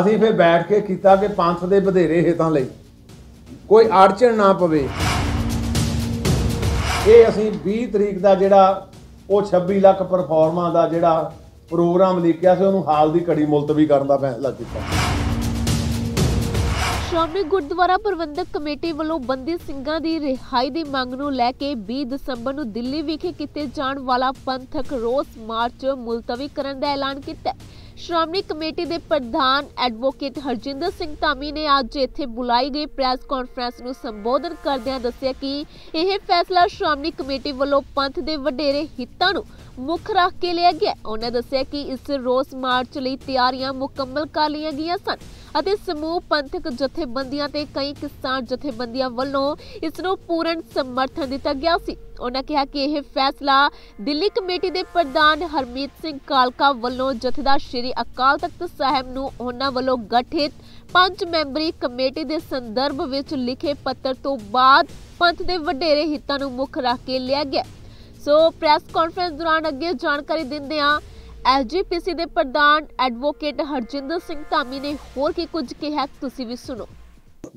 ਅਸੀਂ ਫਿਰ ਬੈਠ ਕੇ ਕੀਤਾ ਕਿ ਪੰਥ ਦੇ ਵਧੇਰੇ ਹਿੱਤਾਂ ਲਈ ਕੋਈ ਅੜਚਣ ਨਾ ਪਵੇ। ਇਹ ਅਸੀਂ 20 ਤਰੀਕ ਦਾ ਜਿਹੜਾ ਉਹ 26 ਲੱਖ ਪਰਫਾਰਮਾਂ ਦਾ ਜਿਹੜਾ ਪ੍ਰੋਗਰਾਮ ਲਿਖਿਆ ਸੀ, ਉਹਨੂੰ ਹਾਲ ਦੀ ਘੜੀ ਮੁਲਤਵੀ ਕਰਨ ਦਾ ਫੈਸਲਾ ਕੀਤਾ। ਸ਼੍ਰੋਮਣੀ ਗੁਰਦੁਆਰਾ ਪ੍ਰਬੰਧਕ ਕਮੇਟੀ ਵੱਲੋਂ ਬੰਦੀ ਸਿੰਘਾਂ ਦੀ ਰਿਹਾਈ ਦੀ ਮੰਗ ਨੂੰ ਲੈ ਕੇ 20 ਦਸੰਬਰ ਨੂੰ ਦਿੱਲੀ ਵਿਖੇ ਕੀਤੇ ਜਾਣ ਵਾਲਾ ਪੰਥਕ ਰੋਸ ਮਾਰਚ ਮੁਲਤਵੀ ਕਰਨ ਦਾ ਐਲਾਨ ਕੀਤਾ ਸ਼੍ਰੋਮਣੀ ਕਮੇਟੀ ਦੇ ਪ੍ਰਧਾਨ ਐਡਵੋਕੇਟ ਹਰਜਿੰਦਰ ਸਿੰਘ ਧਾਮੀ ਨੇ ਅੱਜ ਇੱਥੇ ਬੁਲਾਈ ਗਈ ਪ੍ਰੈਸ ਕਾਨਫਰੰਸ ਨੂੰ ਸੰਬੋਧਨ ਕਰਦਿਆਂ ਦੱਸਿਆ ਕਿ ਇਹ ਫੈਸਲਾ ਸ਼੍ਰੋਮਣੀ ਕਮੇਟੀ ਵੱਲੋਂ ਪੰਥ ਦੇ ਵਡੇਰੇ ਹਿੱਤਾਂ ਨੂੰ ਮੁੱਖ ਰੱਖ ਕੇ ਲਿਆ ਗਿਆ। ਉਹਨਾਂ ਦੱਸਿਆ ਕਿ ਇਸ ਰੋਸ ਮਾਰਚ ਲਈ ਤਿਆਰੀਆਂ ਮੁਕੰਮਲ ਕਰ ਲਈਆਂ ਗਈਆਂ ਸਨ ਅਤੇ ਸਮੂਹ ਪੰਥਕ ਜਥੇਬੰਦੀਆਂ ਤੇ ਕਈ ਕਿਸਾਨ ਜਥੇਬੰਦੀਆਂ ਵੱਲੋਂ ਇਸ ਨੂੰ ਪੂਰਨ ਸਮਰਥਨ ਦਿੱਤਾ ਗਿਆ ਸੀ। ਉਹਨਾਂ ਕਿਹਾ ਕਿ ਇਹ ਫੈਸਲਾ ਦਿੱਲੀ ਕਮੇਟੀ ਦੇ ਪ੍ਰਧਾਨ ਹਰਮੀਤ ਸਿੰਘ ਕਾਲਕਾ ਵੱਲੋਂ ਜਥੇਦਾਰ ਸ਼੍ਰੀ ਅਕਾਲ ਤਖਤ ਸਾਹਿਬ ਨੂੰ ਉਹਨਾਂ ਵੱਲੋਂ ਗਠਿਤ ਪੰਜ ਮੈਂਬਰੀ ਕਮੇਟੀ ਦੇ ਸੰਦਰਭ ਵਿੱਚ ਲਿਖੇ ਪੱਤਰ ਤੋਂ ਬਾਅਦ ਪੰਥ ਦੇ ਵਡੇਰੇ ਹਿੱਤਾਂ ਨੂੰ ਮੁੱਖ ਰੱਖ ਕੇ ਲਿਆ ਗਿਆ। ਸੋ ਪ੍ਰੈਸ ਕਾਨਫਰੰਸ ਦੌਰਾਨ ਅੱਗੇ ਜਾਣਕਾਰੀ ਦਿੰਦਿਆਂ ਐਸਜੀਪੀਸੀ ਦੇ ਪ੍ਰਧਾਨ ਐਡਵੋਕੇਟ ਹਰਜਿੰਦਰ ਸਿੰਘ ਧਾਮੀ ਨੇ ਹੋਰ ਕੀ ਕੁਝ ਕਿਹਾ, ਤੁਸੀਂ ਵੀ ਸੁਣੋ।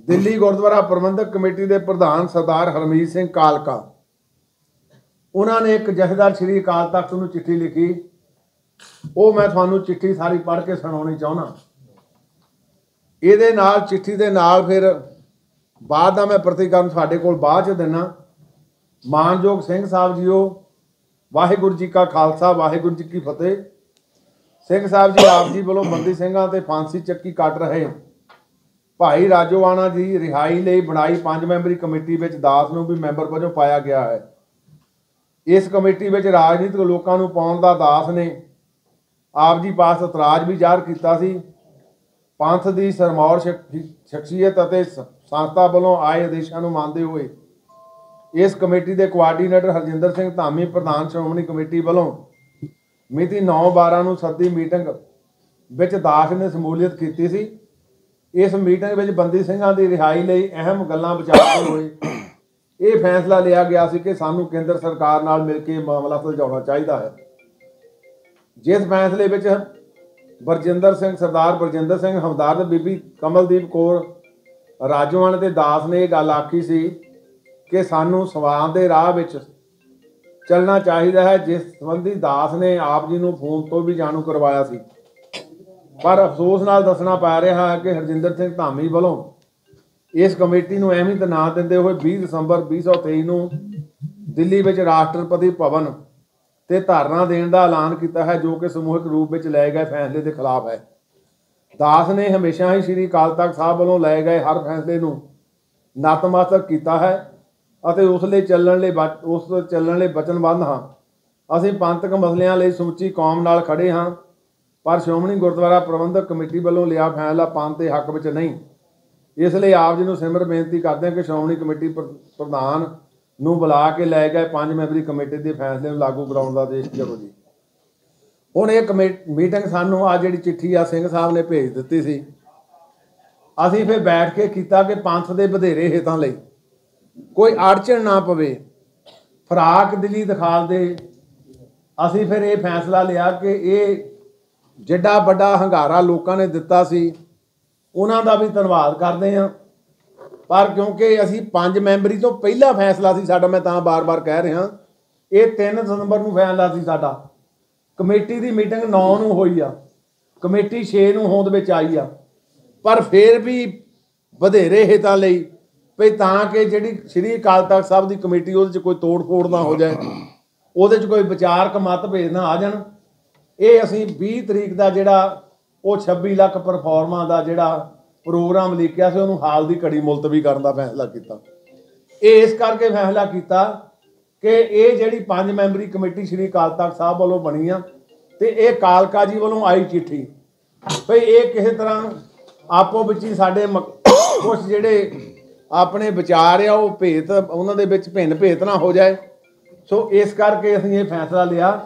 ਦਿੱਲੀ ਗੁਰਦੁਆਰਾ ਪ੍ਰਬੰਧਕ ਕਮੇਟੀ ਦੇ ਪ੍ਰਧਾਨ ਸਰਦਾਰ ਹਰਮੀਤ ਸਿੰਘ ਕਾਲਕਾ, ਉਹਨਾਂ ਨੇ ਇੱਕ ਜਥੇਦਾਰ ਸ਼੍ਰੀ ਅਕਾਲ ਤਖਤ ਨੂੰ ਚਿੱਠੀ ਲਿਖੀ। ਉਹ ਮੈਂ ਤੁਹਾਨੂੰ ਚਿੱਠੀ ਸਾਰੀ ਪੜ੍ਹ ਕੇ ਸੁਣਾਉਣੀ ਚਾਹੁੰਦਾ। ਇਹਦੇ ਨਾਲ, ਚਿੱਠੀ ਦੇ ਨਾਲ ਫਿਰ ਬਾਅਦ ਦਾ ਮੈਂ ਪ੍ਰਤੀਕਰਮ ਤੁਹਾਡੇ ਕੋਲ ਬਾਅਦ ਚ ਦੇਣਾ ਮਾਨਯੋਗ ਸਿੰਘ ਸਾਹਿਬ ਜੀਓ, ਵਾਹਿਗੁਰੂ ਜੀ ਕਾ ਖਾਲਸਾ, ਵਾਹਿਗੁਰੂ ਜੀ ਕੀ ਫਤਿਹ। ਸਿੰਘ ਸਾਹਿਬ ਜੀ, ਆਪ ਜੀ ਵੱਲੋਂ ਬੰਦੀ ਸਿੰਘਾਂ ਤੇ ਫਾਂਸੀ ਚੱਕੀ ਕੱਟ ਰਹੇ ਭਾਈ ਰਾਜੋਆਣਾ ਜੀ ਰਿਹਾਈ ਲਈ ਬਣਾਈ ਪੰਜ ਮੈਂਬਰੀ ਕਮੇਟੀ ਵਿੱਚ ਦਾਸ ਨੂੰ ਵੀ ਮੈਂਬਰ ਵਜੋਂ ਪਾਇਆ ਗਿਆ ਹੈ। ਇਸ ਕਮੇਟੀ ਵਿੱਚ ਰਾਜਨੀਤਿਕ ਲੋਕਾਂ ਨੂੰ ਪਾਉਣ ਦਾ ਦਾਸ ਨੇ ਆਪ ਜੀ ਪਾਸ ਇਤਰਾਜ਼ ਵੀ ਜ਼ਾਹਰ ਕੀਤਾ ਸੀ। ਪੰਥ ਦੀ ਸਰਮੌਰ ਸ਼ਖ- ਸ਼ਖਸੀਅਤ ਅਤੇ ਸ- ਸੰਸਥਾ ਵੱਲੋਂ ਆਏ ਆਦੇਸ਼ਾਂ ਨੂੰ ਮੰਨਦੇ ਹੋਏ ਇਸ ਕਮੇਟੀ ਦੇ ਕੋਆਰਡੀਨੇਟਰ ਹਰਜਿੰਦਰ ਸਿੰਘ ਧਾਮੀ, ਪ੍ਰਧਾਨ ਸ਼੍ਰੋਮਣੀ ਕਮੇਟੀ ਵੱਲੋਂ ਮਿਤੀ 9/12 ਨੂੰ ਸੱਦੀ ਮੀਟਿੰਗ ਵਿੱਚ ਦਾਸ ਨੇ ਸਮੂਲੀਅਤ ਕੀਤੀ ਸੀ। ਇਸ ਮੀਟਿੰਗ ਵਿੱਚ ਬੰਦੀ ਸਿੰਘਾਂ ਦੀ ਰਿਹਾਈ ਲਈ ਅਹਿਮ ਗੱਲਾਂ ਵਿਚਾਰਦੇ ਹੋਏ। ਇਹ ਫੈਸਲਾ ਲਿਆ ਗਿਆ ਸੀ ਕਿ ਸਾਨੂੰ ਕੇਂਦਰ ਸਰਕਾਰ ਨਾਲ ਮਿਲ ਕੇ ਮਾਮਲਾ ਸੁਲਝਾਉਣਾ ਚਾਹੀਦਾ ਹੈ। ਜਿਸ ਫੈਸਲੇ ਵਿੱਚ ਬਰਜਿੰਦਰ ਸਿੰਘ, ਸਰਦਾਰ ਬਰਜਿੰਦਰ ਸਿੰਘ, ਹਮਦਰਦ ਬੀਬੀ ਕਮਲਦੀਪ ਕੌਰ ਰਾਜਵਾਨ ਤੇ ਦਾਸ ਨੇ ਇਹ ਗੱਲ ਆਖੀ ਸੀ ਕਿ ਸਾਨੂੰ ਸਵਾਲ ਦੇ ਰਾਹ ਵਿੱਚ ਚੱਲਣਾ ਚਾਹੀਦਾ ਹੈ, ਜਿਸ ਸੰਬੰਧੀ ਦਾਸ ਨੇ ਆਪ ਜੀ ਨੂੰ ਫੋਨ ਤੋਂ ਵੀ ਜਾਣੂ ਕਰਵਾਇਆ ਸੀ। ਪਰ ਅਫਸੋਸ ਨਾਲ ਦੱਸਣਾ ਪੈ ਰਿਹਾ ਹੈ ਕਿ ਹਰਜਿੰਦਰ ਸਿੰਘ ਧਾਮੀ ਵੱਲੋਂ ਇਸ ਕਮੇਟੀ ਨੂੰ ਅਹਿਮੀਅਤ ਨਾ ਦਿੰਦੇ ਹੋਏ 20 ਦਸੰਬਰ 2023 ਨੂੰ ਦਿੱਲੀ ਵਿੱਚ ਰਾਸ਼ਟਰਪਤੀ ਭਵਨ ਤੇ ਧਾਰਨਾ ਦੇਣ ਦਾ ਐਲਾਨ ਕੀਤਾ ਹੈ, ਜੋ ਕਿ ਸਮੂਹਿਕ ਰੂਪ ਵਿੱਚ ਲਏ ਗਏ ਫੈਸਲੇ ਦੇ ਖਿਲਾਫ ਹੈ। ਦਾਸ ਨੇ ਹਮੇਸ਼ਾ ਹੀ ਸ੍ਰੀ ਅਕਾਲ ਤਖਤ ਸਾਹਿਬ ਵੱਲੋਂ ਲਏ ਗਏ ਹਰ ਫੈਸਲੇ ਨੂੰ ਨਤਮਸਤਕ ਕੀਤਾ ਹੈ। ਅਤੇ ਉਸ ਲਈ ਚੱਲਣ ਲਈ ਬਚ- ਉਸ ਤੋਂ ਚੱਲਣ ਲਈ ਵਚਨਬੱਧ ਹਾਂ। ਅਸੀਂ ਪੰਥਕ ਮਸਲਿਆਂ ਲਈ ਸਮੁੱਚੀ ਕੌਮ ਨਾਲ ਖੜੇ ਹਾਂ, ਪਰ ਸ਼੍ਰੋਮਣੀ ਗੁਰਦੁਆਰਾ ਪ੍ਰਬੰਧਕ ਕਮੇਟੀ ਵੱਲੋਂ ਲਿਆ ਫੈਸਲਾ ਪੰਥ ਦੇ ਹੱਕ ਵਿੱਚ ਨਹੀਂ। ਇਸ ਲਈ ਆਪ ਜੀ ਨੂੰ ਸਿਮਰ ਬੇਨਤੀ ਕਰਦੇ ਹਾਂ ਕਿ ਸ਼੍ਰੋਮਣੀ ਕਮੇਟੀ ਪ੍ਰ- ਪ੍ਰਧਾਨ ਨੂੰ ਬੁਲਾ ਕੇ ਲੈ ਗਏ ਪੰਜ ਮੈਂਬਰੀ ਕਮੇਟੀ ਦੇ ਫੈਸਲੇ ਨੂੰ ਲਾਗੂ ਕਰਾਉਣ ਦਾ ਆਦੇਸ਼ ਕਰੋ ਜੀ। ਹੁਣ ਇਹ ਕਮੇ- ਮੀਟਿੰਗ ਸਾਨੂੰ ਆ ਜਿਹੜੀ ਚਿੱਠੀ ਆ ਸਿੰਘ ਸਾਹਿਬ ਨੇ ਭੇਜ ਦਿੱਤੀ ਸੀ। ਅਸੀਂ ਫਿਰ ਬੈਠ ਕੇ ਕੀਤਾ ਕਿ ਪੰਥ ਦੇ ਵਧੇਰੇ ਹਿੱਤਾਂ ਲਈ। ਕੋਈ ਅੜਚਣ ਨਾ ਪਵੇ। ਫਰਾਕ ਦਿਲੀ ਦਿਖਾਲ ਦੇ। ਅਸੀਂ ਫਿਰ ਇਹ ਫੈਸਲਾ ਲਿਆ ਕਿ ਇਹ ਜਿੱਡਾ ਵੱਡਾ ਹੰਗਾਰਾ ਲੋਕਾਂ ਨੇ ਦਿੱਤਾ ਸੀ, ਉਹਨਾਂ ਦਾ ਵੀ ਧੰਨਵਾਦ ਕਰਦੇ ਹਾਂ। ਪਰ ਕਿਉਂਕਿ ਅਸੀਂ ਪੰਜ ਮੈਂਬਰੀ ਤੋਂ ਪਹਿਲਾ ਫੈਸਲਾ ਸੀ ਸਾਡਾ, ਮੈਂ ਤਾਂ ਬਾਰ-ਬਾਰ ਕਹਿ ਰਿਹਾ। ਇਹ 3 ਦਸੰਬਰ ਨੂੰ ਫੈਸਲਾ ਸੀ ਸਾਡਾ। ਕਮੇਟੀ ਦੀ ਮੀਟਿੰਗ 9 ਨੂੰ ਹੋਈ ਆ। ਕਮੇਟੀ 6 ਨੂੰ ਹੋਂਦ ਵਿੱਚ ਆਈ ਆ। ਪਰ ਫਿਰ ਵੀ ਵਧੇਰੇ ਹਿੱਤਾਂ ਲਈ ਵੀ ਤਾਂ ਕਿ ਜਿਹੜੀ ਸ੍ਰੀ ਅਕਾਲ ਤਖਤ ਸਾਹਿਬ ਦੀ ਕਮੇਟੀ, ਉਹਦੇ 'ਚ ਕੋਈ ਤੋੜ-ਫੋੜ ਨਾ ਹੋ ਜਾਏ, ਉਹਦੇ 'ਚ ਕੋਈ ਵਿਚਾਰਕ ਮਤਭੇਦ ਨਾ ਆ ਜਾਣ। ਇਹ ਅਸੀਂ 20 ਤਰੀਕ ਦਾ ਜਿਹੜਾ ਉਹ 26 ਲੱਖ ਪਰਫਾਰਮਾਂ ਦਾ ਜਿਹੜਾ ਪ੍ਰੋਗਰਾਮ ਲਿਖਿਆ ਸੀ, ਉਹਨੂੰ ਹਾਲ ਦੀ ਘੜੀ ਮੁਲਤਵੀ ਕਰਨ ਦਾ ਫੈਸਲਾ ਕੀਤਾ। ਇਹ ਇਸ ਕਰਕੇ ਫੈਸਲਾ ਕੀਤਾ ਕਿ ਇਹ ਜਿਹੜੀ ਪੰਜ ਮੈਂਬਰੀ ਕਮੇਟੀ ਸ੍ਰੀ ਅਕਾਲ ਤਖਤ ਸਾਹਿਬ ਵੱਲੋਂ ਬਣੀ ਆ, ਤੇ ਇਹ ਕਾਲਕਾ ਜੀ ਵੱਲੋਂ ਆਈ ਚਿੱਠੀ। ਭਈ ਇਹ ਕਿਸੇ ਤਰ੍ਹਾਂ ਆਪੋ ਵਿੱਚ ਹੀ ਸਾਡੇ ਕੁਝ ਜਿਹੜੇ ਆਪਣੇ ਵਿਚਾਰ ਆ, ਉਹ ਭੇਤ, ਉਹਨਾਂ ਦੇ ਵਿੱਚ ਭਿੰਨ ਭੇਤ ਨਾ ਹੋ ਜਾਏ। ਸੋ ਇਸ ਕਰਕੇ ਅਸੀਂ ਇਹ ਫੈਸਲਾ ਲਿਆ